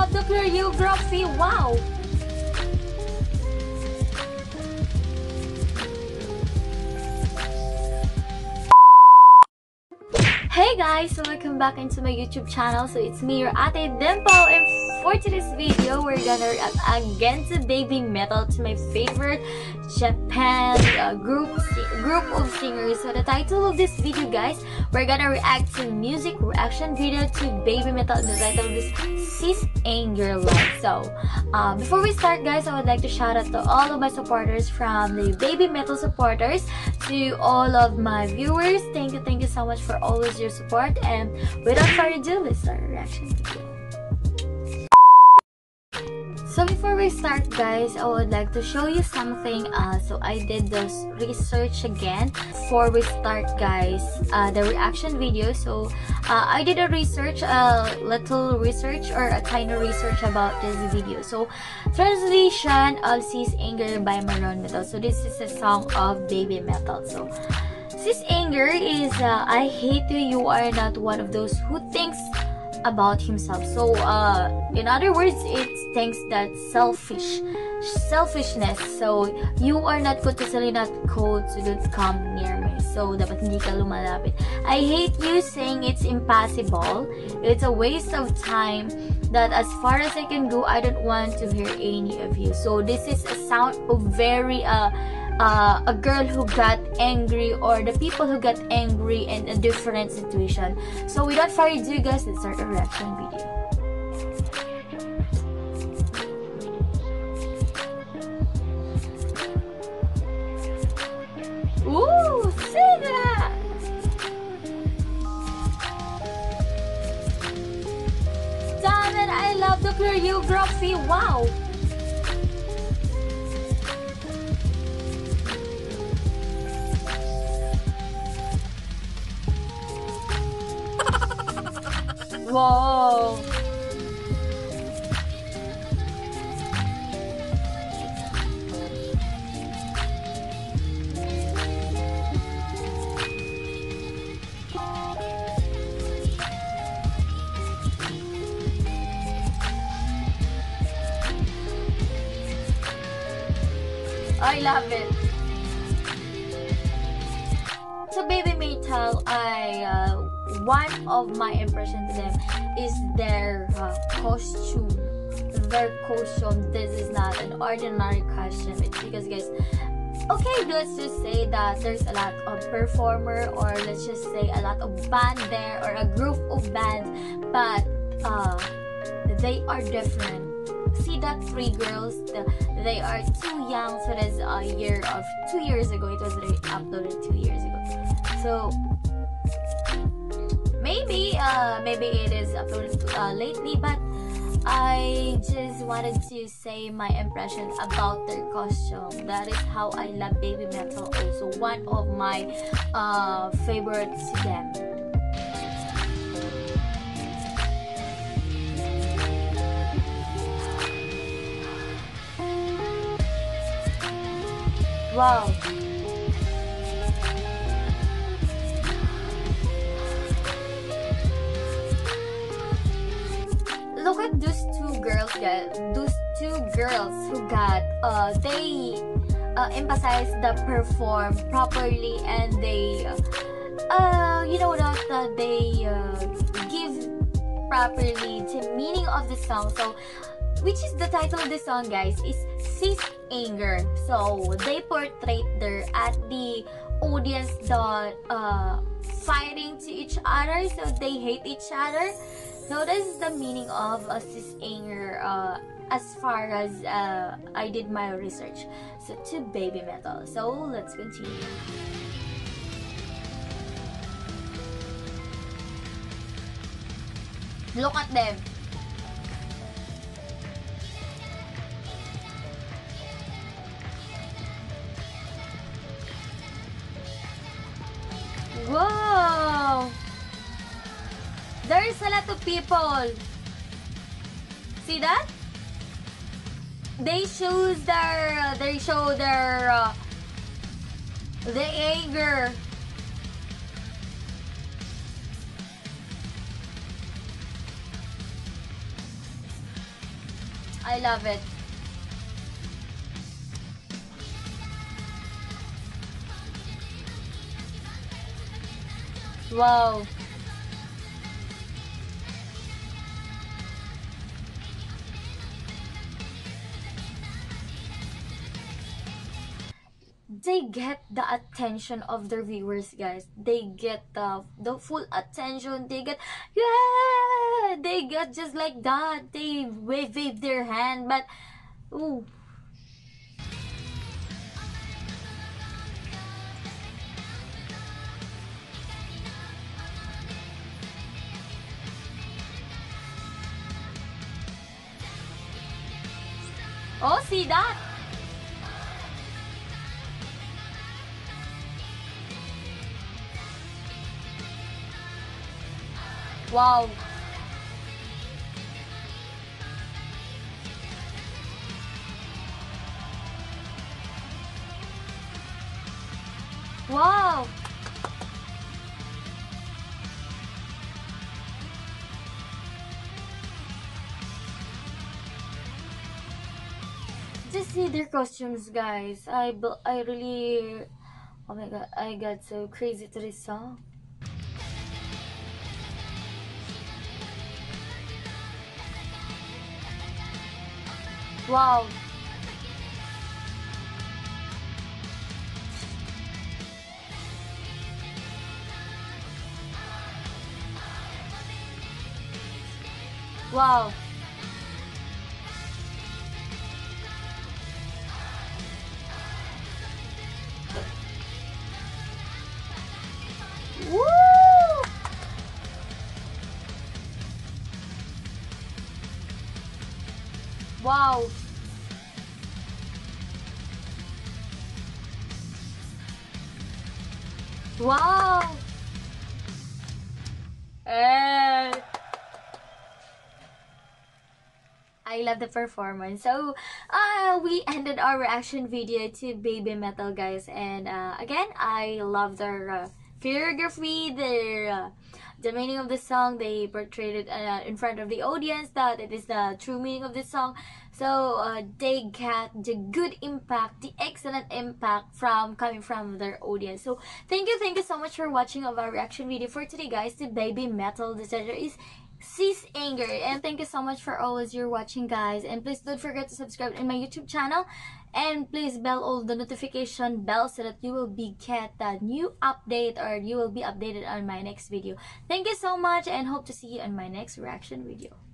love the choreography. Wow! Hey guys! So welcome back into my YouTube channel. So it's me, your Ate Dimple, and for today's video, we're gonna react again to Baby Metal, to my favorite Japan uh, group group of singers. So the title of this video, guys, we're gonna react to music reaction video to Baby Metal. The title of this Sis Anger Love. So uh, before we start, guys, I would like to shout out to all of my supporters from the Baby Metal supporters to all of my viewers. Thank you, thank you so much for always your support. And without further ado, let's start our reaction video. So before we start guys, I would like to show you something. Uh, so I did this research again before we start guys, uh, the reaction video. So uh, I did a research, a little research or a kind of research about this video. So translation of Sis Anger by Maroon Metal. So this is a song of Baby Metal. So Sis Anger is uh, I hate you, you are not one of those who thinks about himself. So, uh, in other words, it thinks that selfish, selfishness. So, you are not totally not cold, so don't come near me. So, dapat hindi ka lumalapit. I hate you saying it's impossible. It's a waste of time that as far as I can go, I don't want to hear any of you. So, this is a sound of very, uh, uh, a girl who got angry or the people who got angry in a different situation. So without further ado guys, let's start a reaction video. Ooh, I love the choreography, wow! Wow! I love it. So Baby Metal, I uh, one of my impression to them is their uh, costume. Their costume this is not an ordinary costume. It's because guys okay let's just say that there's a lot of performer or let's just say a lot of band there or a group of bands but uh, they are different. See that three girls the, they are too young. So that's a year of two years ago. It was uploaded two years ago. So maybe uh maybe it is uploaded uh, lately but I just wanted to say my impression about their costume. That is how I love Baby Metal. Also, one of my uh, favorites to them. Wow. Look at those two girls guys those two girls who got uh they uh, emphasize the perform properly and they uh you know that uh, they uh, give properly the meaning of the song. So which is the title of the song guys? Is sis anger. So they portray their at the audience that uh fighting to each other. So they hate each other is the meaning of anger uh, as far as uh, I did my research. So to baby metal. So let's continue. Look at them. People. See that? They show their, they show their, uh, the anger. I love it. Wow. They get the attention of their viewers, guys. They get the the full attention. They get yeah. They get just like that. They wave wave their hand, but ooh. Oh, see that? Wow. Wow. Just see their costumes, guys. I I really, oh my god, I got so crazy to this song. Wow. Wow. Wow. Wow. Eh. I love the performance. So, uh, we ended our reaction video to Baby Metal, guys. And uh, again, I love their uh, the meaning of the song. They portrayed it uh, in front of the audience that it is the true meaning of the song. So uh, they get the good impact, the excellent impact from coming from their audience. So thank you, thank you so much for watching of our reaction video for today, guys. The Baby Metal. The is Sis Anger. And thank you so much for always your watching, guys. And please don't forget to subscribe in my YouTube channel. And please bell all the notification bell so that you will be get the new update or you will be updated on my next video. Thank you so much and hope to see you in my next reaction video.